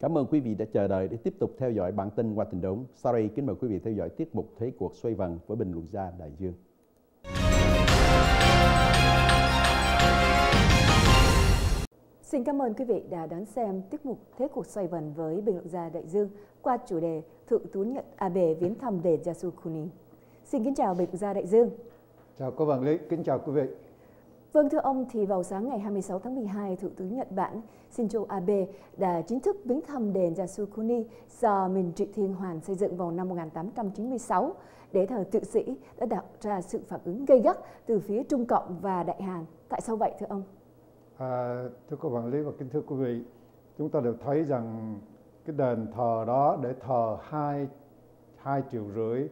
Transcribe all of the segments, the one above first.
Cảm ơn quý vị đã chờ đợi để tiếp tục theo dõi bản tin qua tình đốn. Sau đây kính mời quý vị theo dõi tiết mục Thế cuộc xoay vần với bình luận gia Đại Dương. Xin cảm ơn quý vị đã đón xem tiết mục Thế cuộc xoay vần với bình luận gia Đại Dương qua chủ đề Thượng tướng Nhật Abe viếng thăm đền Yasukuni. Xin kính chào bình luận gia Đại Dương. Chào cô Vân Lý, kính chào quý vị. Vâng thưa ông, thì vào sáng ngày 26 tháng 12, Thủ tướng Nhật Bản Shinzo Abe đã chính thức viếng thăm đền Yasukuni do mình Trị Thiên Hoàng xây dựng vào năm 1896 để thờ tự sĩ đã tạo ra sự phản ứng gây gắt từ phía Trung Cộng và Đại Hàn. Tại sao vậy thưa ông? À, thưa cô quản Lý và kính thưa quý vị, chúng ta đều thấy rằng cái đền thờ đó để thờ hai hai triệu rưỡi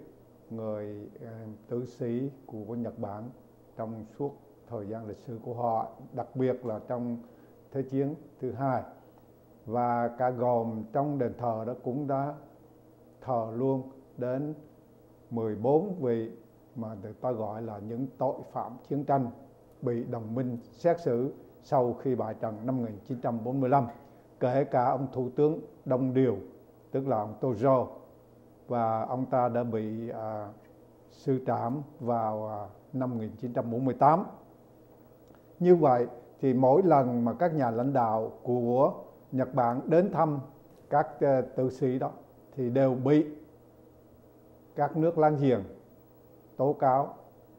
người à, tử sĩ của Nhật Bản trong suốt thời gian lịch sử của họ, đặc biệt là trong Thế chiến thứ hai. Và cả gồm trong đền thờ đó cũng đã thờ luôn đến 14 vị mà người ta gọi là những tội phạm chiến tranh bị đồng minh xét xử sau khi bại trận năm 1945, kể cả ông Thủ tướng Đông Điều, tức là ông Tô Rô, và ông ta đã bị à, sư trảm vào à, năm 1948. Như vậy thì mỗi lần mà các nhà lãnh đạo của Nhật Bản đến thăm các ờ, tử sĩ đó thì đều bị các nước láng giềng tố cáo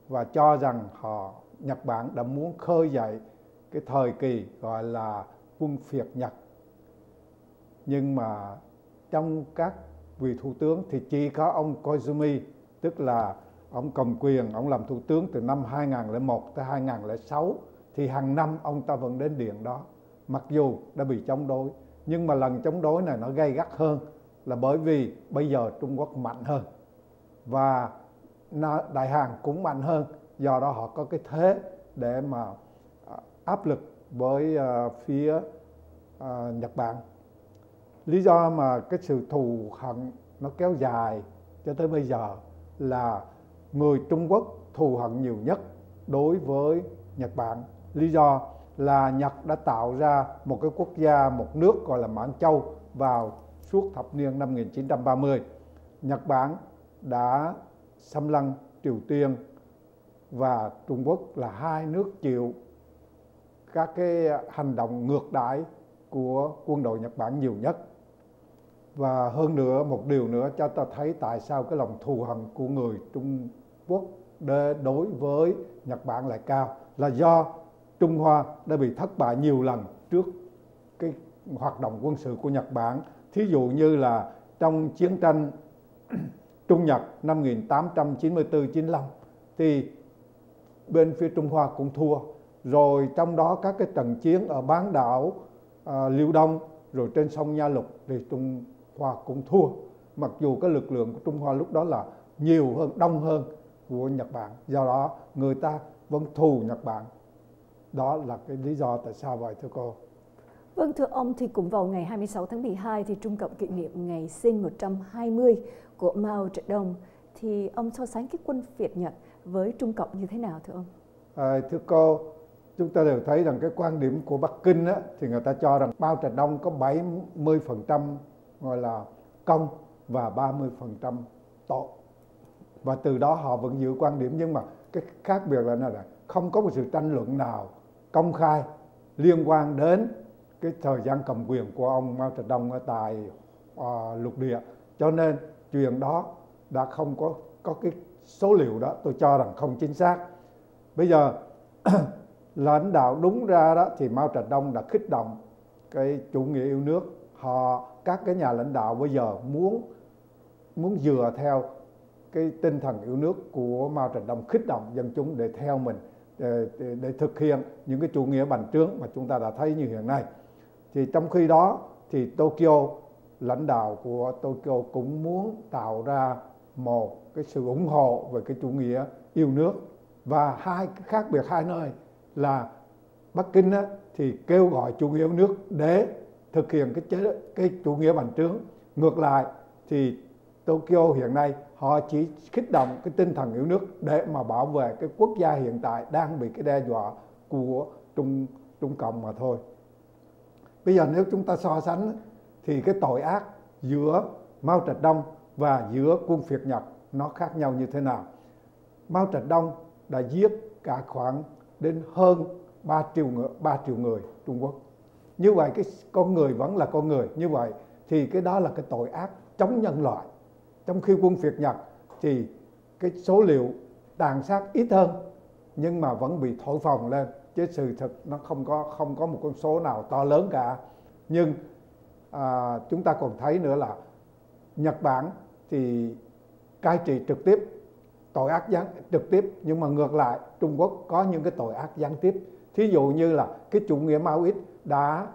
và cho rằng họ Nhật Bản đã muốn khơi dậy cái thời kỳ gọi là quân phiệt Nhật. Nhưng mà trong các vị thủ tướng thì chỉ có ông Koizumi tức là ông cầm quyền, ông làm thủ tướng từ năm 2001 tới 2006 thì hàng năm ông ta vẫn đến điện đó. Mặc dù đã bị chống đối, nhưng mà lần chống đối này nó gay gắt hơn là bởi vì bây giờ Trung Quốc mạnh hơn. Và Đại Hàn cũng mạnh hơn, do đó họ có cái thế để mà à, áp lực với à, phía à, Nhật Bản. Lý do mà cái sự thù hận nó kéo dài cho tới bây giờ là người Trung Quốc thù hận nhiều nhất đối với Nhật Bản lý do là Nhật đã tạo ra một cái quốc gia, một nước gọi là Mãn Châu vào suốt thập niên năm 1930 Nhật Bản đã xâm lăng Triều Tiên và Trung Quốc là hai nước chịu các cái hành động ngược đãi của quân đội Nhật Bản nhiều nhất. Và hơn nữa, một điều nữa cho ta thấy tại sao cái lòng thù hận của người Trung Quốc đối với Nhật Bản lại cao là do Trung Hoa đã bị thất bại nhiều lần trước cái hoạt động quân sự của Nhật Bản. Thí dụ như là trong chiến tranh Trung Nhật năm 1894-95 thì bên phía Trung Hoa cũng thua. Rồi trong đó các cái trận chiến ở bán đảo à, Liêu Đông rồi trên sông Nha Lục thì Trung Hoa cũng thua. Mặc dù cái lực lượng của Trung Hoa lúc đó là nhiều hơn, đông hơn của Nhật Bản. Do đó người ta vẫn thù Nhật Bản đó là cái lý do tại sao vậy thưa cô. Vâng thưa ông thì cũng vào ngày 26 tháng 12 thì Trung Cộng kỷ niệm ngày sinh 120 của Mao Trạch Đông thì ông so sánh cái quân Việt Nhật với Trung Cộng như thế nào thưa ông? À, thưa cô, chúng ta đều thấy rằng cái quan điểm của Bắc Kinh á, thì người ta cho rằng Mao Trạch Đông có 70% gọi là công và 30% tội. Và từ đó họ vẫn giữ quan điểm nhưng mà cái khác biệt là là không có một sự tranh luận nào công khai liên quan đến cái thời gian cầm quyền của ông Mao Trạch Đông ở tại uh, lục địa. Cho nên chuyện đó đã không có có cái số liệu đó. Tôi cho rằng không chính xác. Bây giờ lãnh đạo đúng ra đó thì Mao Trạch Đông đã khích động cái chủ nghĩa yêu nước. Họ các cái nhà lãnh đạo bây giờ muốn muốn dựa theo cái tinh thần yêu nước của Mao Trạch Đông khích động dân chúng để theo mình. Ờ, để, để, thực hiện những cái chủ nghĩa bành trướng mà chúng ta đã thấy như hiện nay. Thì trong khi đó thì Tokyo lãnh đạo của Tokyo cũng muốn tạo ra một cái sự ủng hộ về cái chủ nghĩa yêu nước. Và hai khác biệt hai nơi là Bắc Kinh á, thì kêu gọi chủ nghĩa yêu nước để thực hiện cái chế cái chủ nghĩa bành trướng. Ngược lại thì Tokyo hiện nay họ chỉ kích động cái tinh thần yêu nước để mà bảo vệ cái quốc gia hiện tại đang bị cái đe dọa của Trung Trung Cộng mà thôi. Bây giờ nếu chúng ta so sánh thì cái tội ác giữa Mao Trạch Đông và giữa quân phiệt Nhật nó khác nhau như thế nào. Mao Trạch Đông đã giết cả khoảng đến hơn 3 triệu người, 3 triệu người Trung Quốc. Như vậy cái con người vẫn là con người. Như vậy thì cái đó là cái tội ác chống nhân loại. Trong khi quân Việt Nhật thì cái số liệu tàn sát ít hơn nhưng mà vẫn bị thổi phồng lên. Chứ sự thật nó không có không có một con số nào to lớn cả. Nhưng à, chúng ta còn thấy nữa là Nhật Bản thì cai trị trực tiếp tội ác gián trực tiếp nhưng mà ngược lại Trung Quốc có những cái tội ác gián tiếp. Thí dụ như là cái chủ nghĩa Maoist đã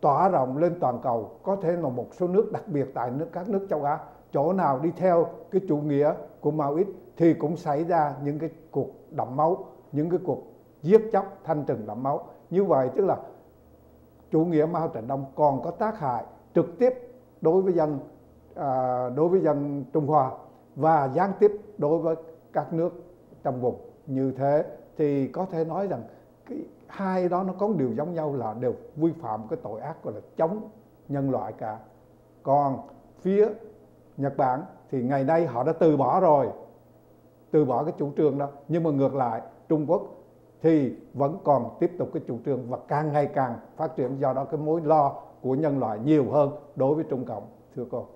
tỏa rộng lên toàn cầu có thể là một số nước đặc biệt tại nước các nước châu Á chỗ nào đi theo cái chủ nghĩa của Mao ít thì cũng xảy ra những cái cuộc đẫm máu những cái cuộc giết chóc thanh trừng đẫm máu. Như vậy tức là chủ nghĩa Mao Trạch Đông còn có tác hại trực tiếp đối với dân à, đối với dân Trung Hoa và gián tiếp đối với các nước trong vùng. Như thế thì có thể nói rằng cái hai đó nó có điều giống nhau là đều vi phạm cái tội ác gọi là chống nhân loại cả. Còn phía Nhật Bản thì ngày nay họ đã từ bỏ rồi từ bỏ cái chủ trương đó nhưng mà ngược lại Trung Quốc thì vẫn còn tiếp tục cái chủ trương và càng ngày càng phát triển do đó cái mối lo của nhân loại nhiều hơn đối với Trung Cộng thưa cô.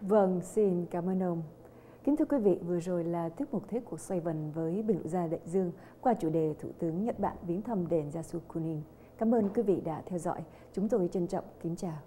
Vâng, xin cảm ơn ông. Kính thưa quý vị, vừa rồi là tiết mục Thế cuộc xoay vần với bình luận gia Đại Dương qua chủ đề Thủ tướng Nhật Bản viếng thăm đền Yasukuni. Cảm ơn quý vị đã theo dõi. Chúng tôi trân trọng kính chào.